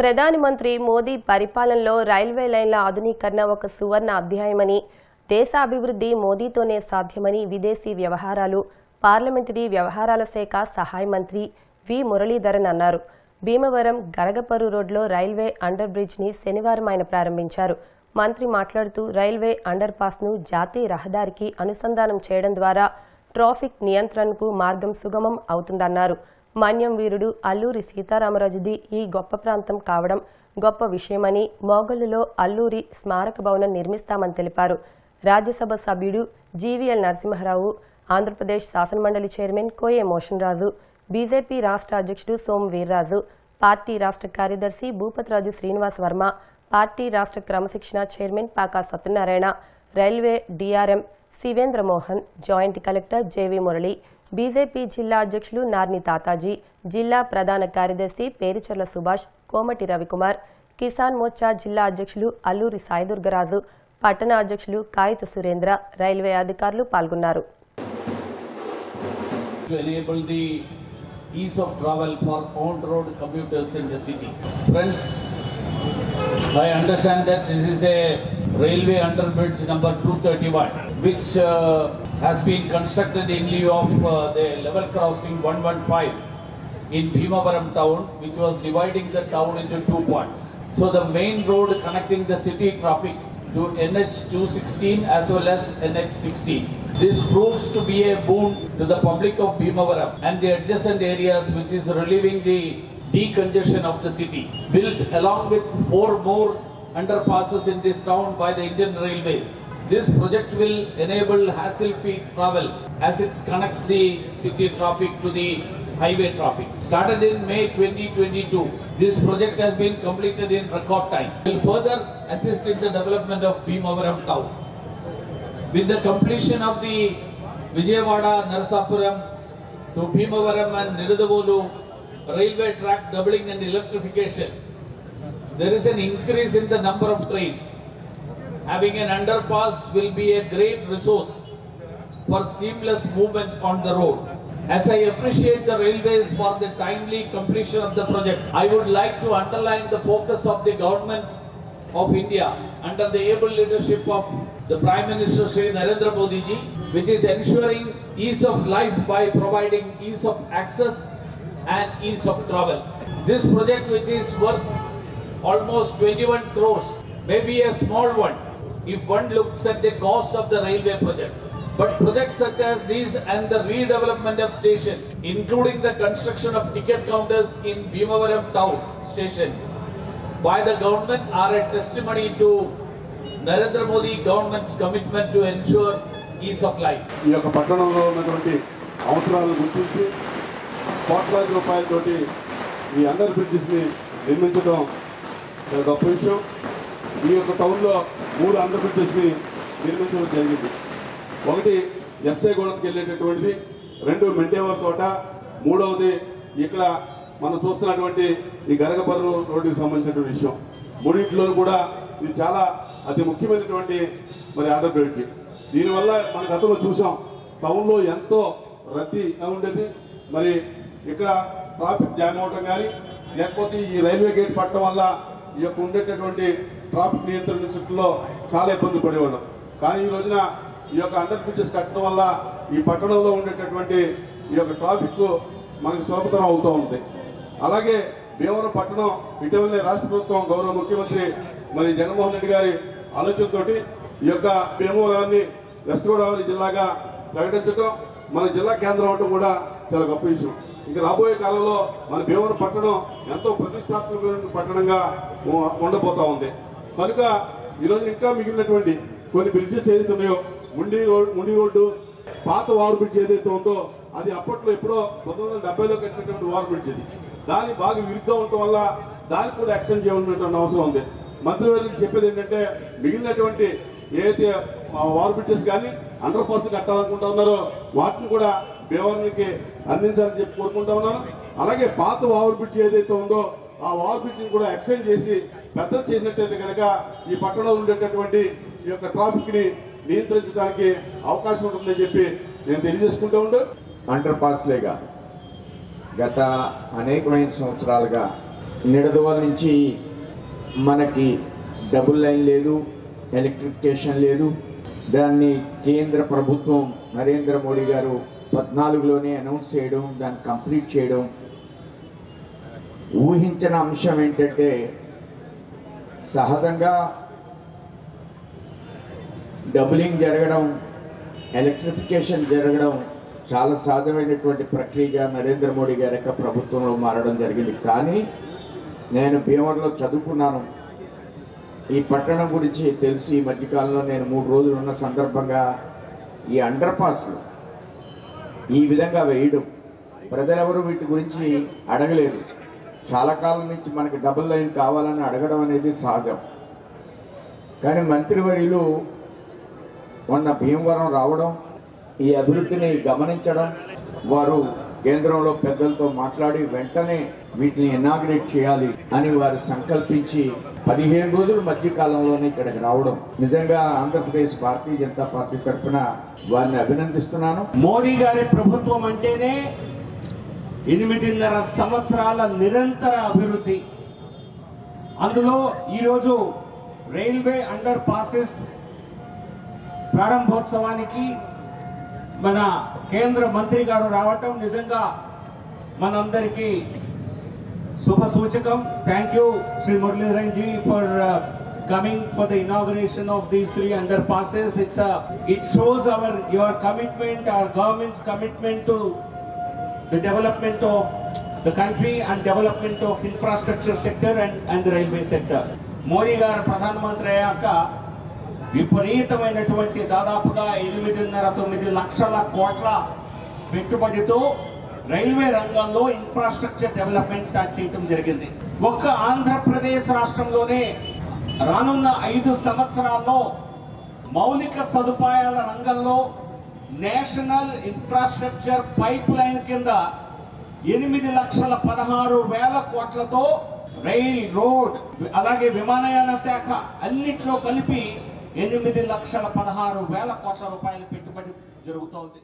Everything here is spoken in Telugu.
ప్రధాని మంత్రి మోదీ పరిపాలనలో రైల్వే లైన్ల ఆధునీకరణ ఒక సువర్ణ అధ్యాయమని దేశ అభివృద్ధి మోదీతోనే సాధ్యమని విదేశీ వ్యవహారాలు పార్లమెంటరీ వ్యవహారాల శాఖ సహాయ మంత్రి వి. మురళీధరన్ అన్నారు. భీమవరం గరగపరు రోడ్లో రైల్వే అండర్ బ్రిడ్జ్ని శనివారం ఆయన ప్రారంభించారు. మంత్రి మాట్లాడుతూ రైల్వే అండర్ పాస్ను జాతీయ రహదారికి అనుసంధానం చేయడం ద్వారా ట్రాఫిక్ నియంత్రణకు మార్గం సుగమం అవుతుందన్నారు. మన్యం వీరుడు అల్లూరి సీతారామరాజుది ఈ గొప్ప ప్రాంతం కావడం గొప్ప విషయమని మోగళ్ళులో అల్లూరి స్మారక భవనం నిర్మిస్తామని తెలిపారు. రాజ్యసభ సభ్యుడు జీవీఎల్ నరసింహారావు ఆంధ్రప్రదేశ్ శాసనమండలి చైర్మన్ కోయే మోషన్ రాజు బీజేపీ రాష్ట్ర అధ్యక్షుడు సోము వీర్రాజు పార్టీ రాష్ట్ర కార్యదర్శి భూపతిరాజు శ్రీనివాస్ వర్మ పార్టీ రాష్ట్ర క్రమశిక్షణ chairman Paka Satyanarayana railway DRM Shivendra Mohan joint collector J V Murali BJP జిల్లా అధ్యక్షులు నార్ని తాతాజీ జిల్లా ప్రధాన కార్యదర్శి పేరుచర్ల సుభాష్ కోమటి రవికుమార్ కిసాన్ మోర్చా జిల్లా అధ్యక్షులు అల్లూరి సాయిదుర్గరాజు పట్టణ అధ్యక్షులు కాయిత సురేంద్ర రైల్వే అధికారులు పాల్గొన్నారు. I understand that this is a railway underbridge number 231, which uh, has been constructed in lieu of uh, the level crossing 115 in Bhimavaram town, which was dividing the town into two parts. So the main road connecting the city traffic to NH 216 as well as NH 16. This proves to be a boon to the public of Bhimavaram and the adjacent areas which is relieving the decongestion of the city. Built along with four more underpasses in this town by the Indian Railways. This project will enable hassle-free travel as it connects the city traffic to the highway traffic. Started in May 2022, this project has been completed in record time. It Will further assist in the development of Bhimavaram town. With the completion of the Vijayawada, Narasapuram to Bhimavaram and Nidadavolu railway track doubling and electrification, there is an increase in the number of trains. Having an underpass will be a great resource for seamless movement on the road. As I appreciate the railways for the timely completion of the project, I would like to underline the focus of the government of India under the able leadership of the Prime Minister Sri Narendra Modi ji, which is ensuring ease of life by providing ease of access and ease of travel. This project which is worth almost 21 crores may be a small one if one looks at the cost of the railway projects. But projects such as these and the redevelopment of stations, including the construction of ticket counters in Bhimavaram town stations by the government are a testimony to Narendra Modi government's commitment to ensure ease of life. ఈ యొక్క పట్టణంలో ఉన్నటువంటి అవసరాలను గుర్తించి కోట్లాది రూపాయలతోటి ఈ అండర్ బ్రిడ్జెస్ని నిర్మించడం చాలా గొప్ప విషయం ఈ యొక్క టౌన్లో మూడు ఆంధ్రప్రదేశ్ని నిర్మించడం జరిగింది. ఒకటి ఎఫ్సై గూడెంకి వెళ్ళేటటువంటిది రెండు మెంటేవర్ తోట మూడవది ఇక్కడ మనం చూస్తున్నటువంటి ఈ గరగపర్రు రోడ్డుకి సంబంధించినటువంటి విషయం. మూడింటిలోనూ కూడా ఇది చాలా అతి ముఖ్యమైనటువంటి మరి అండర్ దీనివల్ల మన గతంలో చూసాం టౌన్లో ఎంతో రద్దీ ఉండేది. మరి ఇక్కడ ట్రాఫిక్ జామ్ అవడం కానీ లేకపోతే ఈ రైల్వే గేట్ పట్టడం వల్ల ఈ యొక్క ఉండేటటువంటి ట్రాఫిక్ నియంత్రణ చుట్టూలో చాలా ఇబ్బంది పడేవాళ్ళం. కానీ ఈ రోజున ఈ యొక్క అండర్ బ్రిడ్జెస్ కట్టడం వల్ల ఈ పట్టణంలో ఉండేటటువంటి ఈ యొక్క ట్రాఫిక్ మనకి సులభతరం అవుతూ ఉంది. అలాగే భీమవరం పట్టణం ఇటీవలనే రాష్ట్ర ప్రభుత్వం గౌరవ ముఖ్యమంత్రి మరి జగన్మోహన్ రెడ్డి గారి ఆలోచనతోటి ఈ యొక్క భీమవరాన్ని వెస్ట్ గోదావరి జిల్లాగా ప్రకటించడం మన జిల్లా కేంద్రం అవడం కూడా చాలా గొప్ప విషయం. ఇంకా రాబోయే కాలంలో మన భీమవరం పట్టణం ఎంతో ప్రతిష్టాత్మకమైన పట్టణంగా ఉండబోతా ఉంది. కనుక ఈరోజు ఇంకా మిగిలినటువంటి కొన్ని బ్రిడ్జెస్ ఏదైతే ఉన్నాయో ముండి రోడ్ ముండి రోడ్డు పాత వార్ బ్రిడ్జ్ ఏదైతే ఉందో అది అప్పట్లో ఎప్పుడో పంతొమ్మిది వందల డెబ్బైలో కట్టినటువంటి వార్ బ్రిడ్జ్ ఇది. దాని బాగా విరుగ్గా ఉండటం వల్ల దానికి కూడా ఎక్స్టెండ్ చేయాలన్నటువంటి అవసరం ఉంది. మంత్రివర్యులు చెప్పేది ఏంటంటే మిగిలినటువంటి ఏదైతే ఆ, వార్ బ్రిడ్జెస్ కానీ అండర్ పాస్ కట్టాలనుకుంటా ఉన్నారో వాటిని కూడా భీమవరానికి అందించాలని చెప్పి కోరుకుంటా ఉన్నాను. అలాగే పాత ఓవర్ బ్రిడ్జ్ ఏదైతే ఉందో ఆ ఓవర్ బ్రిడ్జ్ని కూడా ఎక్స్టెండ్ చేసి పెద్దది చేసినట్టయితే కనుక ఈ పట్టణంలో ఉండేటటువంటి ఈ యొక్క ట్రాఫిక్ని నియంత్రించడానికి అవకాశం ఉంటుందని చెప్పి నేను తెలియజేసుకుంటూ ఉండు. అండర్ పాస్లేగా గత అనేకమైన సంవత్సరాలుగా నిడదవల నుంచి మనకి డబుల్ లైన్ లేదు ఎలక్ట్రిఫికేషన్ లేదు. దాన్ని కేంద్ర ప్రభుత్వం నరేంద్ర మోడీ గారు పద్నాలుగులోనే అనౌన్స్ చేయడం దాన్ని కంప్లీట్ చేయడం ఊహించిన అంశం ఏంటంటే సహజంగా డబులింగ్ జరగడం ఎలక్ట్రిఫికేషన్ జరగడం చాలా సహజమైనటువంటి ప్రక్రియగా నరేంద్ర మోడీ గారి యొక్క ప్రభుత్వంలో మారడం జరిగింది. కానీ నేను భీమవరంలో చదువుకున్నాను. ఈ పట్టణం గురించి తెలిసి ఈ మధ్యకాలంలో నేను మూడు రోజులు ఉన్న సందర్భంగా ఈ అండర్ పాస్లు ఈ విధంగా వేయడం ప్రజలెవరూ వీటి గురించి అడగలేదు. చాలా కాలం నుంచి మనకి డబుల్ లైన్ కావాలని అడగడం అనేది సహజం కానీ మంత్రివర్యులు మొన్న భీమవరం రావడం ఈ అభివృద్ధిని గమనించడం వారు కేంద్రంలో పెద్దలతో మాట్లాడి వెంటనే వీటిని ఇనాగ్రేట్ చేయాలి అని వారు సంకల్పించి పదిహేను రోజుల మధ్య కాలంలోనే ఇక్కడికి రావడం. నిజంగా ఆంధ్రప్రదేశ్ భారతీయ జనతా పార్టీ తరఫున వారిని అభినందిస్తున్నాను. మోడీ గారి ప్రభుత్వం అంటేనే ఎనిమిదిన్నర సంవత్సరాల నిరంతర అభివృద్ధి. అందులో ఈరోజు రైల్వే అండర్ పాసెస్ ప్రారంభోత్సవానికి మన కేంద్ర మంత్రి గారు రావటం నిజంగా మనందరికీ శుభ సూచకం. Thank you Shri Muralidharan ji for coming for the inauguration of these three under passes it's it shows our your commitment our government's commitment to the development of the country and development of infrastructure sector and, and the railway sector. Modi గారు ప్రధానమంత్రి అయ్యాక విపరీతమైనటువంటి దాదాపుగా ఎనిమిదిన్నర తొమ్మిది లక్షల కోట్ల పెట్టుబడితో రైల్వే రంగంలో ఇన్ఫ్రాస్ట్రక్చర్ డెవలప్మెంట్ స్టార్ట్ చేయడం జరిగింది ఒక్క ఆంధ్రప్రదేశ్ రాష్ట్రంలోనే రానున్న ఐదు సంవత్సరాల్లో మౌలిక సదుపాయాల రంగంలో నేషనల్ ఇన్ఫ్రాస్ట్రక్చర్ పైప్ లైన్ కింద ఎనిమిది లక్షల పదహారు వేల కోట్లతో రైల్ రోడ్ అలాగే విమానయాన శాఖ అన్నిట్లో కలిపి ఎనిమిది లక్షల పదహారు వేల కోట్ల రూపాయల పెట్టుబడి జరుగుతోంది.